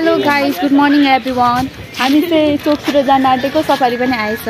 Hello guys good morning everyone हामी चाहिँ चोकतिर जान आँटेको सफारी पनि आएछ।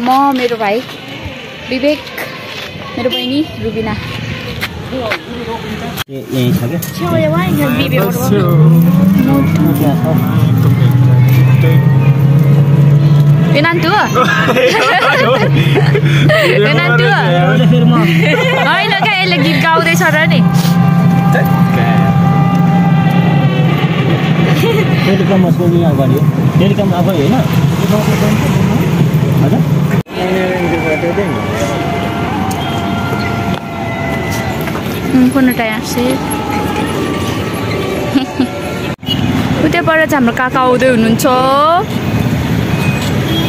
म मेरो भाइ विवेक मेरो बहिनी रुबिना। होइन क्या यसले गीत गाउँदैछ र नि? टेलिकममा सोध्नु अगाडि टेलिकम अगाडि होइन? हजुर। कोनोटा उतैबाट चाहिँ हाम्रो काका आउँदै हुनुहुन्छ।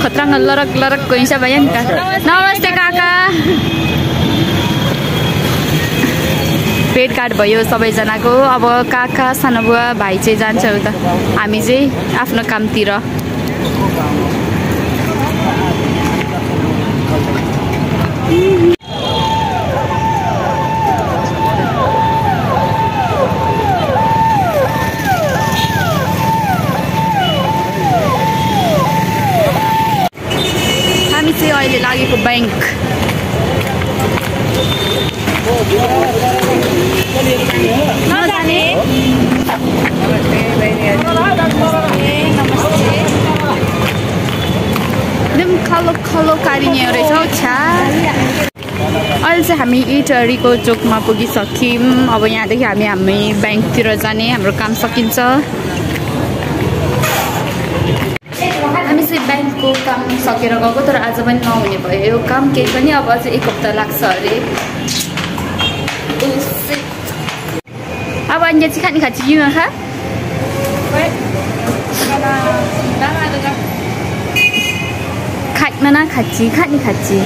खतराङ लरक लरक गइन्छ भयो नि त नमस्ते काका। भेटघाट भयो सबैजनाको। अब काका सानो बुवा भाइ चाहिँ जान्छ उता। हामी चाहिँ आफ्नो कामतिर। हामी चाहिँ अहिले लागेको ब्याङ्क। एकदम खलो खलो कारिने रहेछ हौ छ्या। अहिले चाहिँ हामी इटहरीको चोकमा पुगिसक्यौँ। अब यहाँदेखि हामी हामी ब्याङ्कतिर जाने हाम्रो काम सकिन्छ। हामी चाहिँ ब्याङ्कको काम सकेर गएको तर आज पनि नहुने भयो। काम केही पनि अब अझै एक हप्ता लाग्छ अरे। अब अन्य चाहिँ खाने खान्छ कि खा खाइ mana खाची खाने खाची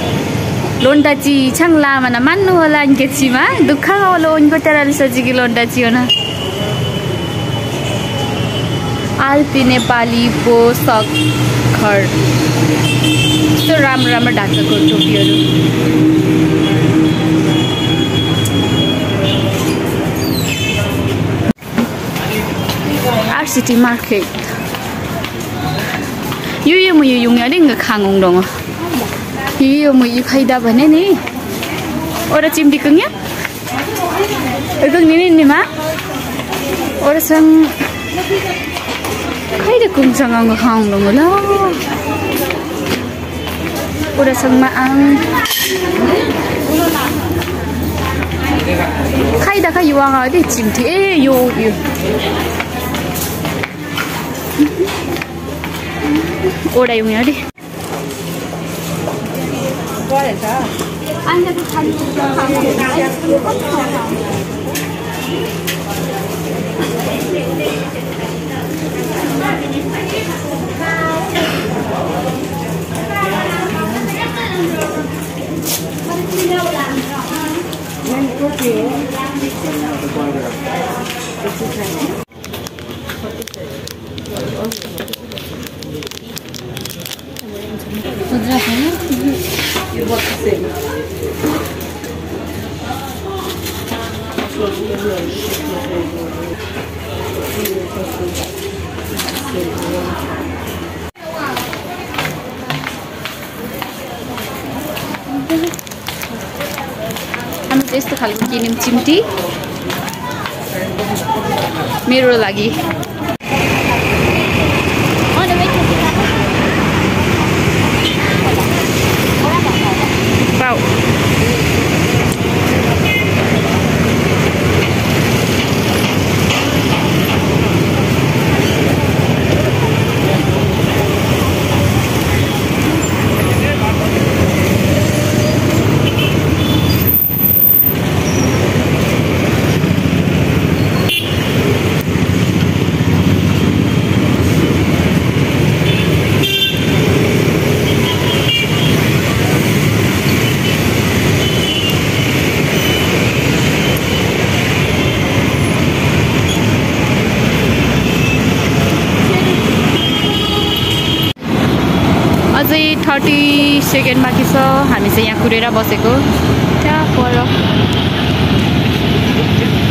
लोन्डाची छाङ लामाना मान्नु होला अन्केचीमा दुःख होला उनको तेह्र सजिकी लोन्डाची हो न आल्पी नेपाली पोसक खर यस्तो राम्रो राम्रो ढाकाको टोपीहरू आर सिटी मार्केट यो यो म यो yung ở đây người khang ông đồng यो यो म यो खैदा भने नि ओरा चिम्टी कुङ या कुङ नि नि मा ओरा सँग खैदा कुङसँग ang khang đồng ल ओरा सँग मा आङ खैदा खै यो आङ दे चिम्टी ए यो यो ओडा yung अरे हामी चाहिँ यस्तो खालको किन्यौँ चिम्टी मेरो लागि पाउ अझै थर्टी सेकेन्ड बाँकी छ। हामी चाहिँ यहाँ कुरेर बसेको। त्यहाँ पर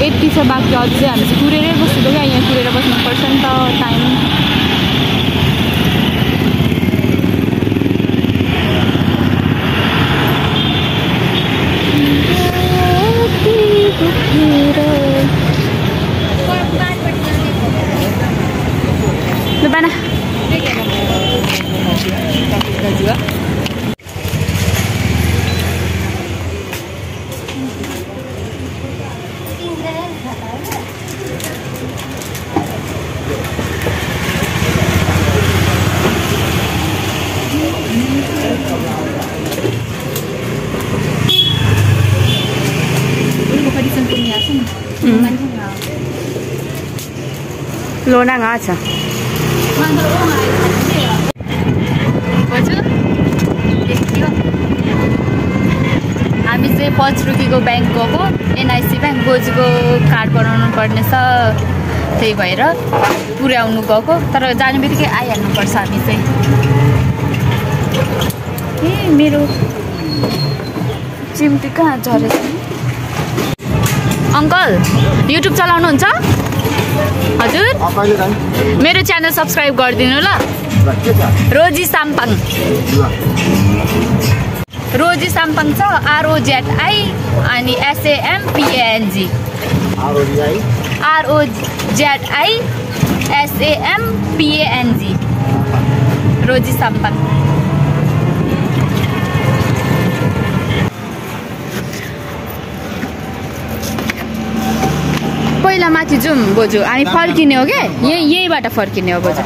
यति छ बाँकी अझै हामी चाहिँ कुरेरै बसेको क्या। यहाँ कुरेर बस्नुपर्छ नि त बाना छ हजुर हामी चाहिँ पचरुकीको ब्याङ्क गएको एनआइसी ब्याङ्क बोजूको कार्ड बनाउनु पर्ने छ त्यही भएर पुर्याउनु गएको। तर जाने बित्तिकै आइहाल्नुपर्छ हामी चाहिँ। ए मेरो चिम्टी कहाँ झरेछ? अङ्कल युट्युब चलाउनुहुन्छ? हजुर? मेरो च्यानल सब्सक्राइब गरिदिनु ल। रोजी साम्पाङ। रोजी साम्पाङ छ आरओजेडआई अनि एसएएमपिएएनजी आरओजेडआई? एसएएमपिएएनजी रोजी साम्पाङ। पहिला माथि जाउँ बोजू। हामी फर्किने हो क्या यही यहीँबाट फर्किने हो बोजू।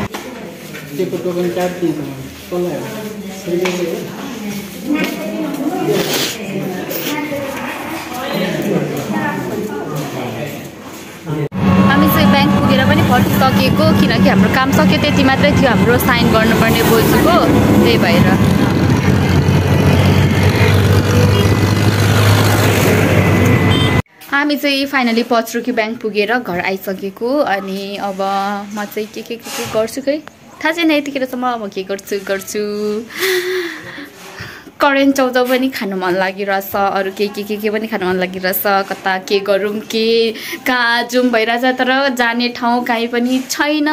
हामी चाहिँ ब्याङ्क पुगेर पनि फर्किसकेको किनकि हाम्रो काम सक्यो त्यति मात्रै थियो हाम्रो साइन गर्नुपर्ने बोजूको त्यही भएर। हामी चाहिँ फाइनली पचरुकी ब्याङ्क पुगेर घर आइसकेको। अनि अब म चाहिँ के के के के गर्छु खै? थाहा छैन यतिखेरसम्म अब के गर्छु गर्छु। करेन्ट चाउचाउ पनि खानु मन लागिरहेछ अरू के के के के पनि खानु मन लागिरहेछ कता के गरौँ के कहाँ जाउँ भइरहेछ तर जाने ठाउँ काहीँ पनि छैन।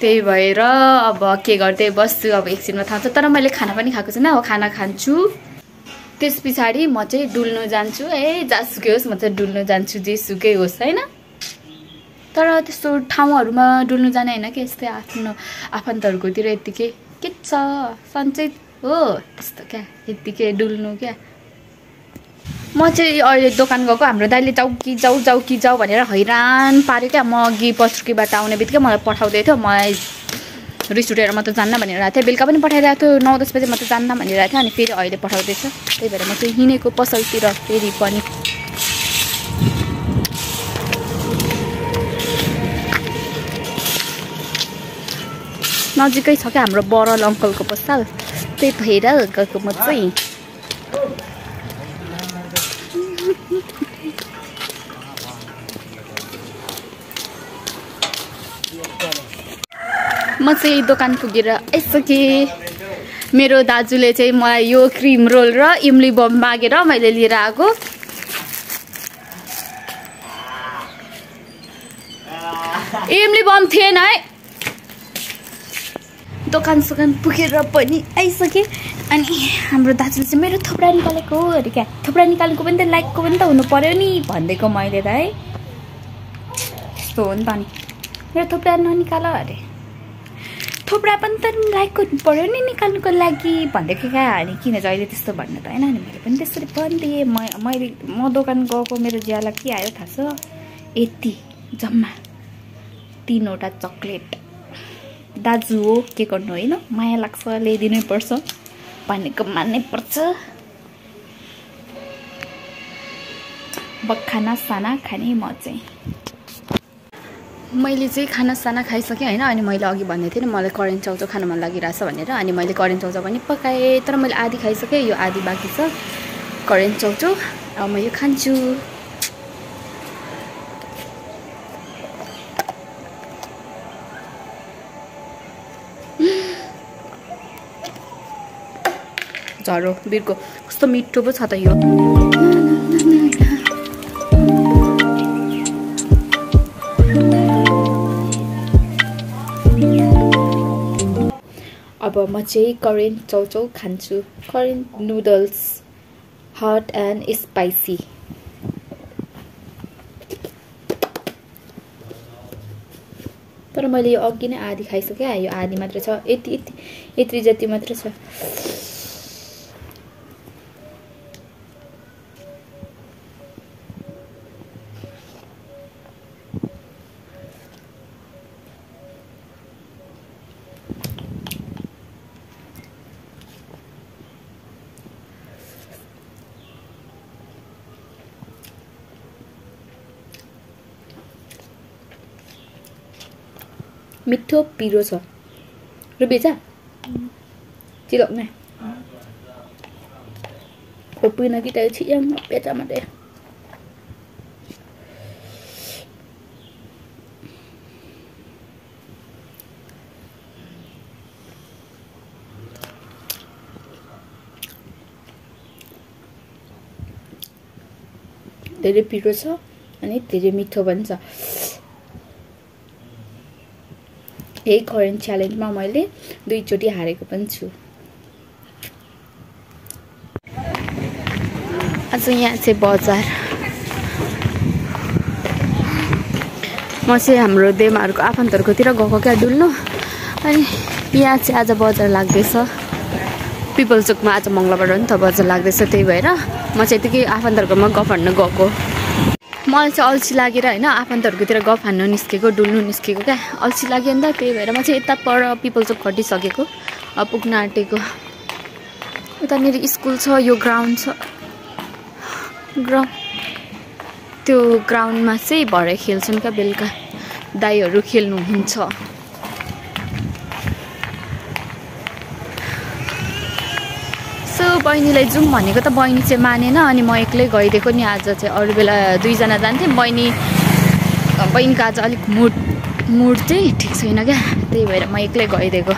त्यही भएर अब के गर्दै बस्छु अब एकछिनमा थाहा छ तर मैले खाना पनि खाएको छैन अब खाना खान्छु। त्यस पछाडि म चाहिँ डुल्नु जान्छु। ए जहाँसुकै होस् म चाहिँ डुल्नु जान्छु जेसुकै होस् होइन? तर त्यस्तो ठाउँहरूमा डुल्नु जाने होइन कि यस्तै आफ्नो आफन्तहरूकोतिर यत्तिकै। के छ? सन्चै हो त्यस्तो क्या यत्तिकै डुल्नु क्या। म चाहिँ अहिले दोकान गएको हाम्रो दाइले जाऊ कि जाऊ जाऊ कि जाऊ भनेर हैरान पाऱ्यो क्या। म अघि पचरुकीबाट आउने बित्तिकै मलाई पठाउँदै थियो मलाई रिस उठेर म त जान्न भनिरहेको थिएँ। बेलुका पनि पठाइरहेको थियो नौ दस बजी म त जान्न भनिरहेको थिएँ अनि फेरि अहिले पठाउँदैछ। त्यही भएर म चाहिँ हिँडेको पसलतिर फेरि पनि। नजिकै छ क्या हाम्रो बरल अङ्कलको पसल। त्यही भएर गएको म चाहिँ चाहिँ दोकान पुगेर आइसकेँ। मेरो दाजुले चाहिँ मलाई यो क्रिम रोल र इमली बम मागेर मैले लिएर आएको इमली बम थिएन है। दोकान सोकान पुगेर पनि आइसकेँ। अनि हाम्रो दाजुले चाहिँ मेरो थुप्रा निकालेको हो अरे क्या? थुप्रा निकालेको पनि त लाइकको पनि त हुनु पऱ्यो नि भनिदिएको मैले त है। यस्तो हो नि त अनि। मेरो थुप्रा ननिकाल अरे। थुप्रा पनि त लाइक पऱ्यो नि निकाल्नुको लागि। भनिदिएको क्या अनि किन अहिले त्यस्तो भन्नु त? होइन अनि मैले पनि त्यसरी भनिदिएँ। म मैले म दोकान गएको मेरो ज्याला के आयो थाहा छ? यति जम्मा। तिनवटा चक्लेट। दाजु हो के गर्नु होइन? माया लाग्छ ल्याइदिनै पर्छ। भनेको मान्नै पर्छ। बखाना साना खाने म चाहिँ। मैले चाहिँ खाना साना खाइसकेँ होइन अनि मैले अघि भन्दै थिएँ नि मलाई करेन्ट चाउचाउ खानु मन लागिरहेछ भनेर अनि मैले करेन्ट चाउचाउ पनि पकाएँ तर मैले आधी खाइसकेँ यो आधी बाँकी छ। करेन्ट चाउचाउ अब म यो खान्छु। झरो बिर्को कस्तो मिठो पो छ त यो। अब म चाहिँ करेन्ट चाउचाउ खान्छु। Current noodles hot and spicy. तर मैले यो अघि नै आधी खाइसकेँ यो आधी मात्र छ। यति यति यति जति मात्र छ। मिठो पिरो छ रुबेजा cilok nè Kopi na kita ci yang beta mate. धेरै पिरो छ अनि धेरै मिठो पनि छ यही करेन्ट च्यालेन्जमा मैले दुईचोटि हारेको पनि छु। आज यहाँ चाहिँ बजार। म चाहिँ हाम्रो देमाहरूको आफन्तहरूकोतिर गएको क्या डुल्नु। अनि यहाँ चाहिँ आज बजार लाग्दैछ। पिपल चोकमा आज मङ्गलबार हो नि त बजार लाग्दैछ त्यही भएर म चाहिँ यतिकै आफन्तहरूकोमा गफ हान्नु गएको। मलाई चाहिँ अल्छी लागेर होइन आफन्तहरूकोतिर गफ हान्नु निस्केको डुल्नु निस्केको क्या। अल्छी लाग्यो नि त त्यही भएर म चाहिँ यता पर पिपल चोक घटिसकेको अब पुग्न आँटेको। उतानिर स्कुल छ यो ग्राउन्ड छ। ग्राउन्ड त्यो ग्राउन्डमा चाहिँ भरे खेल्छन् क्या बेलुका। दाईहरू खेल्नुहुन्छ। बहिनीलाई जाउँ भनेको त बहिनी चाहिँ मानेन अनि म एक्लै गइदिएको नि आज चाहिँ अरू बेला दुईजना जान्थेँ। बहिनी बहिनीको आज अलिक मुड मुड चाहिँ ठिक छैन क्या त्यही भएर म एक्लै गइदिएको।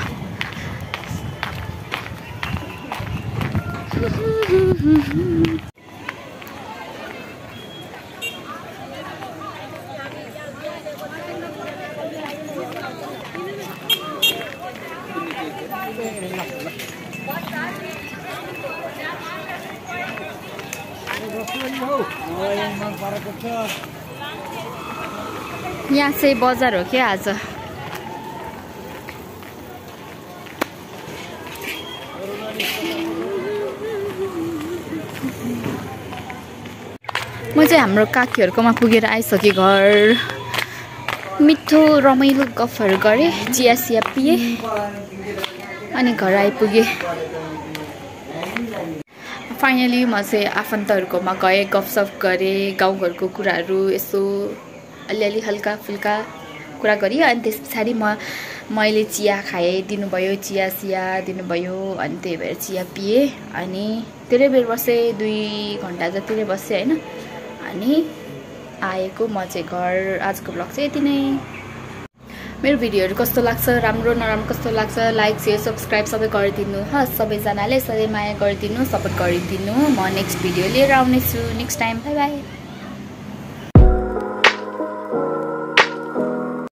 यहाँ चाहिँ बजार हो क्या आज? म चाहिँ हाम्रो काकीहरूकोमा पुगेर आइसकेँ घर। मिठो रमाइलो गफहरू गरेँ चिया सिया पिएँ अनि घर आइपुगेँ। फाइनली म चाहिँ आफन्तहरूकोमा गएँ गफसफ गरेँ गाउँघरको कुराहरू यसो अलिअलि हल्का फुल्का कुरा गरेँ। अनि त्यस पछाडि म मैले चिया खाएँ दिनुभयो चिया सिया दिनुभयो अनि त्यही भएर चिया पिएँ। अनि धेरै बेर बसेँ दुई घन्टा जति नै बसेँ होइन। अनि आएको म चाहिँ घर आजको ब्लग चाहिँ यति नै। मेरो भिडियोहरू कस्तो लाग्छ राम्रो नराम्रो कस्तो लाग्छ लाइक सेयर सब्सक्राइब सबै गरिदिनु हस् सबैजनाले सधैँ माया गरिदिनु सपोर्ट गरिदिनु म नेक्स्ट भिडियो लिएर आउनेछु नेक्स्ट टाइम बाई बाई